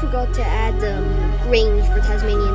forgot to add the um, range for Tasmanian.